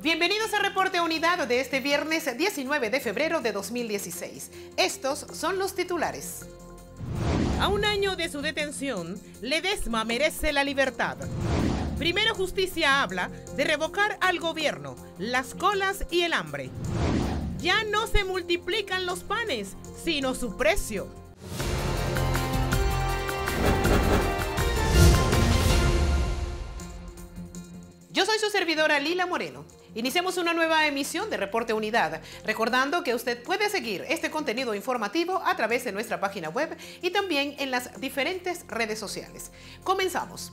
Bienvenidos a Reporte Unidad de este viernes 19 de febrero de 2016. Estos son los titulares. A un año de su detención, Ledesma merece la libertad. Primero Justicia habla de revocar al gobierno, las colas y el hambre. Ya no se multiplican los panes, sino su precio. Yo soy su servidora Lila Moreno. Iniciemos una nueva emisión de Reporte Unidad, recordando que usted puede seguir este contenido informativo a través de nuestra página web y también en las diferentes redes sociales. Comenzamos.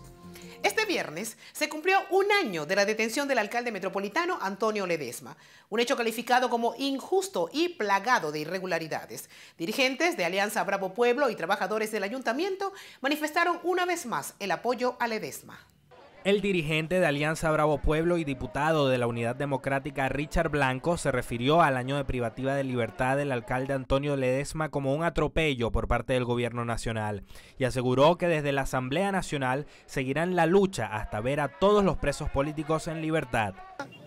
Este viernes se cumplió un año de la detención del alcalde metropolitano Antonio Ledesma, un hecho calificado como injusto y plagado de irregularidades. Dirigentes de Alianza Bravo Pueblo y trabajadores del ayuntamiento manifestaron una vez más el apoyo a Ledesma. El dirigente de Alianza Bravo Pueblo y diputado de la Unidad Democrática Richard Blanco se refirió al año de privativa de libertad del alcalde Antonio Ledesma como un atropello por parte del gobierno nacional y aseguró que desde la Asamblea Nacional seguirán la lucha hasta ver a todos los presos políticos en libertad.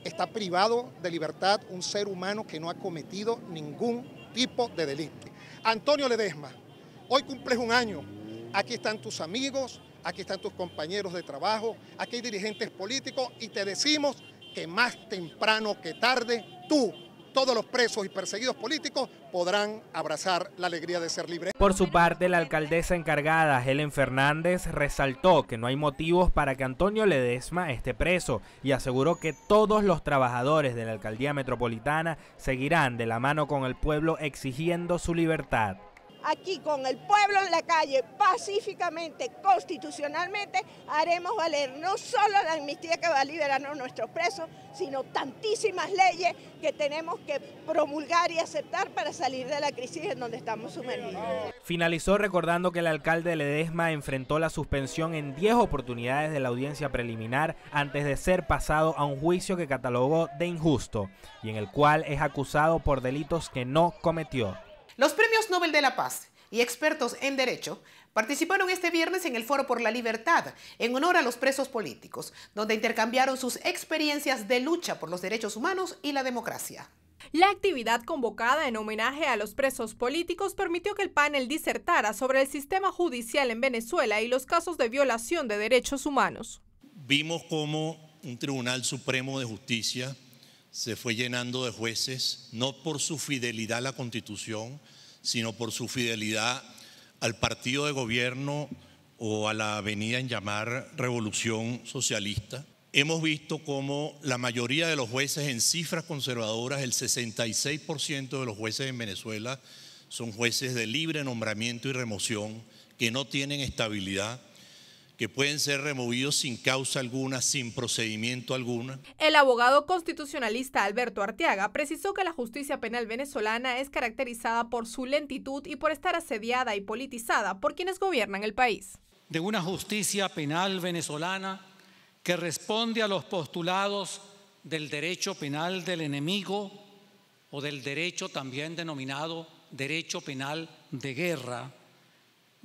Está privado de libertad un ser humano que no ha cometido ningún tipo de delito. Antonio Ledesma, hoy cumples un año. Aquí están tus amigos, aquí están tus compañeros de trabajo, aquí hay dirigentes políticos y te decimos que más temprano que tarde tú, todos los presos y perseguidos políticos podrán abrazar la alegría de ser libres. Por su parte, la alcaldesa encargada, Helen Fernández, resaltó que no hay motivos para que Antonio Ledesma esté preso y aseguró que todos los trabajadores de la alcaldía metropolitana seguirán de la mano con el pueblo exigiendo su libertad aquí con el pueblo en la calle, pacíficamente, constitucionalmente, haremos valer no solo la amnistía que va a liberarnos nuestros presos, sino tantísimas leyes que tenemos que promulgar y aceptar para salir de la crisis en donde estamos sumergidos. Finalizó recordando que el alcalde Ledesma enfrentó la suspensión en 10 oportunidades de la audiencia preliminar antes de ser pasado a un juicio que catalogó de injusto y en el cual es acusado por delitos que no cometió. Premios Nobel de la Paz y expertos en Derecho participaron este viernes en el Foro por la Libertad, en honor a los presos políticos, donde intercambiaron sus experiencias de lucha por los derechos humanos y la democracia. La actividad convocada en homenaje a los presos políticos permitió que el panel disertara sobre el sistema judicial en Venezuela y los casos de violación de derechos humanos. Vimos cómo un Tribunal Supremo de Justicia se fue llenando de jueces, no por su fidelidad a la Constitución, sino por su fidelidad al partido de gobierno o a la avenida en llamar Revolución Socialista. Hemos visto cómo la mayoría de los jueces en cifras conservadoras, el 66% de los jueces en Venezuela son jueces de libre nombramiento y remoción, que no tienen estabilidad, que pueden ser removidos sin causa alguna, sin procedimiento alguna. El abogado constitucionalista Alberto Arteaga precisó que la justicia penal venezolana es caracterizada por su lentitud y por estar asediada y politizada por quienes gobiernan el país. De una justicia penal venezolana que responde a los postulados del derecho penal del enemigo o del derecho también denominado derecho penal de guerra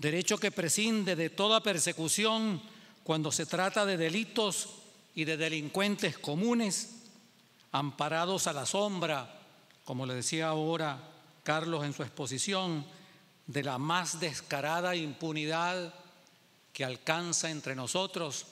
derecho que prescinde de toda persecución cuando se trata de delitos y de delincuentes comunes, amparados a la sombra, como le decía ahora Carlos en su exposición, de la más descarada impunidad que alcanza entre nosotros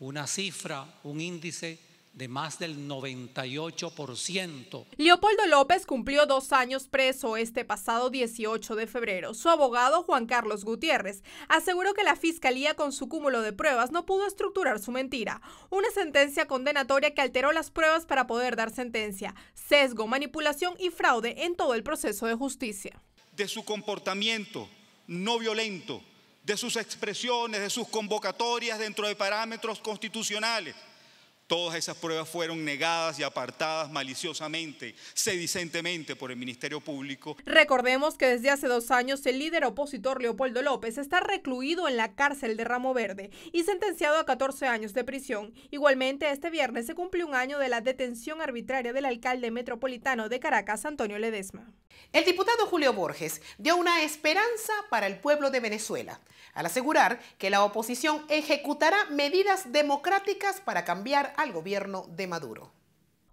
una cifra, un índice de más del 98%. Leopoldo López cumplió dos años preso este pasado 18 de febrero. Su abogado, Juan Carlos Gutiérrez, aseguró que la fiscalía con su cúmulo de pruebas no pudo estructurar su mentira. Una sentencia condenatoria que alteró las pruebas para poder dar sentencia, sesgo, manipulación y fraude en todo el proceso de justicia. De su comportamiento no violento, de sus expresiones, de sus convocatorias dentro de parámetros constitucionales Todas esas pruebas fueron negadas y apartadas maliciosamente, sedicentemente por el Ministerio Público. Recordemos que desde hace dos años el líder opositor Leopoldo López está recluido en la cárcel de Ramo Verde y sentenciado a 14 años de prisión. Igualmente, este viernes se cumplió un año de la detención arbitraria del alcalde metropolitano de Caracas, Antonio Ledesma. El diputado Julio Borges dio una esperanza para el pueblo de Venezuela al asegurar que la oposición ejecutará medidas democráticas para cambiar al gobierno de Maduro.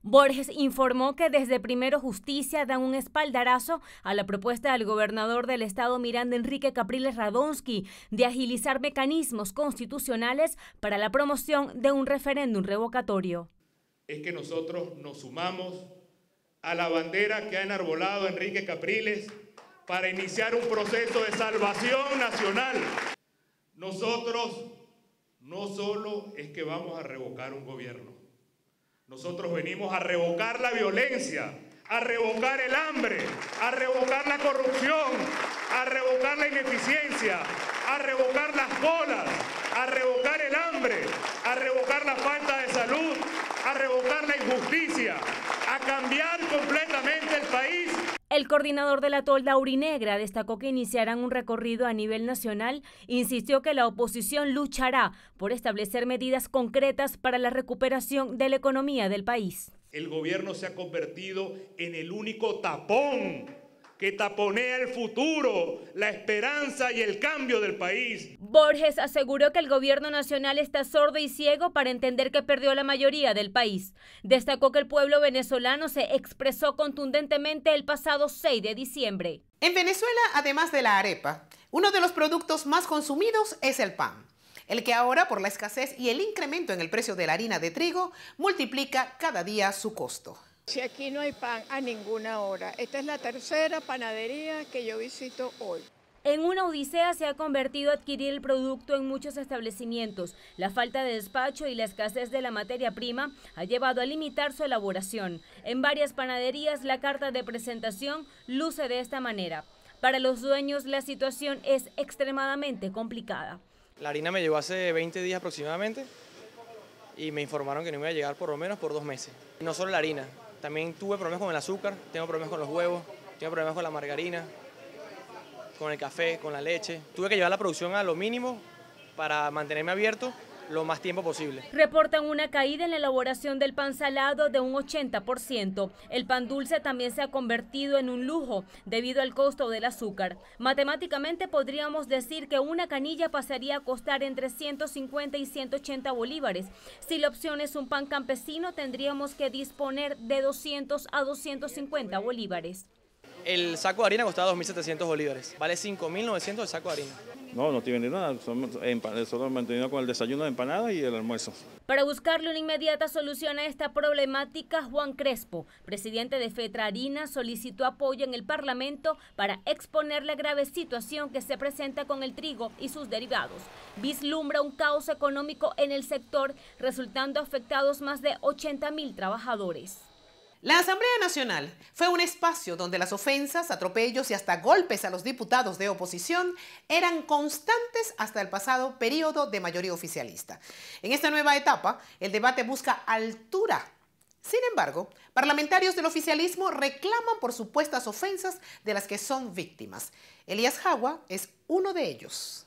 Borges informó que desde Primero Justicia dan un espaldarazo a la propuesta del gobernador del estado Miranda Enrique Capriles Radonsky de agilizar mecanismos constitucionales para la promoción de un referéndum revocatorio. Es que nosotros nos sumamos a la bandera que ha enarbolado Enrique Capriles para iniciar un proceso de salvación nacional. Nosotros no solo es que vamos a revocar un gobierno, nosotros venimos a revocar la violencia, a revocar el hambre, a revocar la corrupción, a revocar la ineficiencia, a revocar las colas, a revocar el hambre, a revocar la falta de salud, a revocar la injusticia, a cambiar completamente el coordinador de la tolda urinegra destacó que iniciarán un recorrido a nivel nacional e insistió que la oposición luchará por establecer medidas concretas para la recuperación de la economía del país. El gobierno se ha convertido en el único tapón que taponea el futuro, la esperanza y el cambio del país. Borges aseguró que el gobierno nacional está sordo y ciego para entender que perdió la mayoría del país. Destacó que el pueblo venezolano se expresó contundentemente el pasado 6 de diciembre. En Venezuela, además de la arepa, uno de los productos más consumidos es el pan el que ahora por la escasez y el incremento en el precio de la harina de trigo multiplica cada día su costo. Si aquí no hay pan a ninguna hora. Esta es la tercera panadería que yo visito hoy. En una odisea se ha convertido adquirir el producto en muchos establecimientos. La falta de despacho y la escasez de la materia prima ha llevado a limitar su elaboración. En varias panaderías la carta de presentación luce de esta manera. Para los dueños la situación es extremadamente complicada. La harina me llegó hace 20 días aproximadamente y me informaron que no iba a llegar por lo menos por dos meses. No solo la harina, también tuve problemas con el azúcar, tengo problemas con los huevos, tengo problemas con la margarina, con el café, con la leche. Tuve que llevar la producción a lo mínimo para mantenerme abierto lo más tiempo posible. Reportan una caída en la elaboración del pan salado de un 80%. El pan dulce también se ha convertido en un lujo debido al costo del azúcar. Matemáticamente podríamos decir que una canilla pasaría a costar entre 150 y 180 bolívares. Si la opción es un pan campesino, tendríamos que disponer de 200 a 250 bolívares. El saco de harina costaba 2.700 bolívares. Vale 5.900 el saco de harina. No, no estoy vendiendo nada, solo mantenido con el desayuno de empanadas y el almuerzo. Para buscarle una inmediata solución a esta problemática, Juan Crespo, presidente de Fetrarina, solicitó apoyo en el Parlamento para exponer la grave situación que se presenta con el trigo y sus derivados. Vislumbra un caos económico en el sector, resultando afectados más de 80 mil trabajadores. La Asamblea Nacional fue un espacio donde las ofensas, atropellos y hasta golpes a los diputados de oposición eran constantes hasta el pasado periodo de mayoría oficialista. En esta nueva etapa, el debate busca altura. Sin embargo, parlamentarios del oficialismo reclaman por supuestas ofensas de las que son víctimas. Elías Jagua es uno de ellos.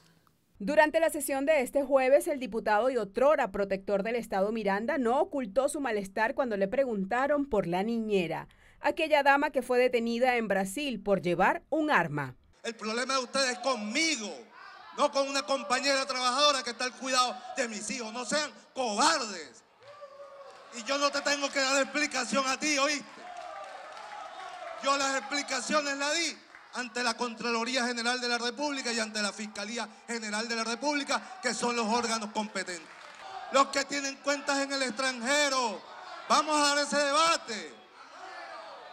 Durante la sesión de este jueves, el diputado y otrora protector del Estado Miranda no ocultó su malestar cuando le preguntaron por la niñera, aquella dama que fue detenida en Brasil por llevar un arma. El problema de ustedes es conmigo, no con una compañera trabajadora que está al cuidado de mis hijos. No sean cobardes. Y yo no te tengo que dar explicación a ti, ¿oíste? Yo las explicaciones las di ante la Contraloría General de la República y ante la Fiscalía General de la República, que son los órganos competentes. Los que tienen cuentas en el extranjero, vamos a dar ese debate.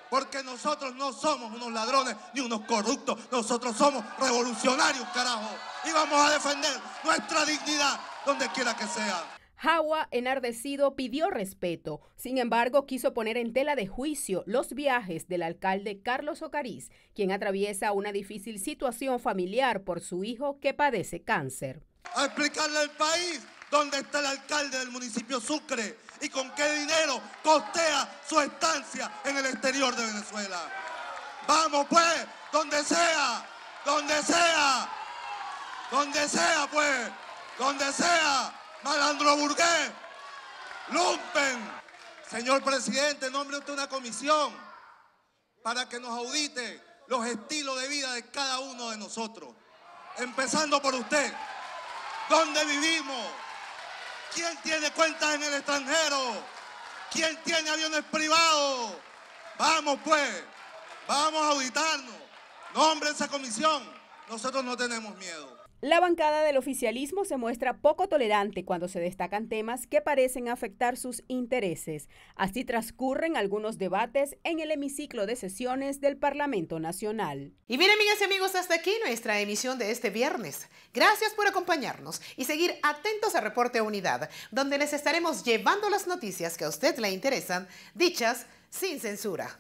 Porque nosotros no somos unos ladrones ni unos corruptos, nosotros somos revolucionarios, carajo. Y vamos a defender nuestra dignidad donde quiera que sea. Jagua, enardecido, pidió respeto. Sin embargo, quiso poner en tela de juicio los viajes del alcalde Carlos Ocariz, quien atraviesa una difícil situación familiar por su hijo que padece cáncer. A explicarle al país dónde está el alcalde del municipio Sucre y con qué dinero costea su estancia en el exterior de Venezuela. Vamos pues, donde sea, donde sea, donde sea pues, donde sea malandro burgués, lumpen. Señor presidente, nombre usted una comisión para que nos audite los estilos de vida de cada uno de nosotros. Empezando por usted. ¿Dónde vivimos? ¿Quién tiene cuentas en el extranjero? ¿Quién tiene aviones privados? Vamos pues, vamos a auditarnos. Nombre esa comisión. Nosotros no tenemos miedo. La bancada del oficialismo se muestra poco tolerante cuando se destacan temas que parecen afectar sus intereses. Así transcurren algunos debates en el hemiciclo de sesiones del Parlamento Nacional. Y bien, amigas y amigos, hasta aquí nuestra emisión de este viernes. Gracias por acompañarnos y seguir atentos a Reporte Unidad, donde les estaremos llevando las noticias que a usted le interesan, dichas sin censura.